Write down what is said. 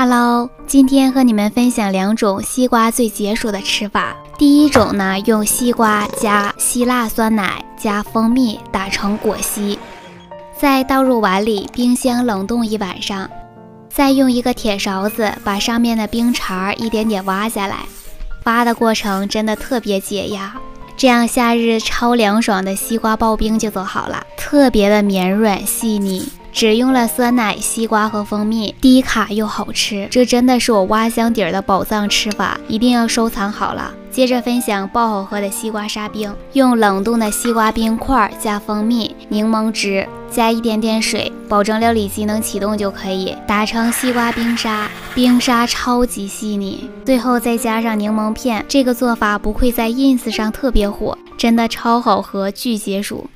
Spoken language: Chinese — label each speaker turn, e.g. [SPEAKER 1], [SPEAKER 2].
[SPEAKER 1] Hello，今天和你们分享两种西瓜最解暑的吃法。第一种呢，用西瓜加希腊酸奶加蜂蜜打成果昔，再倒入碗里冰箱冷冻一晚上，再用一个铁勺子把上面的冰碴儿一点点挖下来，挖的过程真的特别解压。这样夏日超凉爽的西瓜刨冰就做好了，特别的绵软细腻。只用了酸奶、西瓜和蜂蜜，低卡又好吃，这真的是我挖箱底儿的宝藏吃法，一定要收藏好了。接着分享爆好喝的西瓜沙冰，用冷冻的西瓜冰块加蜂蜜、柠檬汁，加一点点水，保证料理机能启动就可以打成西瓜冰沙，冰沙超级细腻。最后再加上柠檬片，这个做法不愧在 ins 上特别火，真的超好喝，巨解暑。